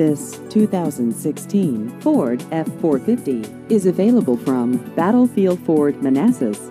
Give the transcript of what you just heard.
This 2016 Ford F-450 is available from Battlefield Ford Manassas.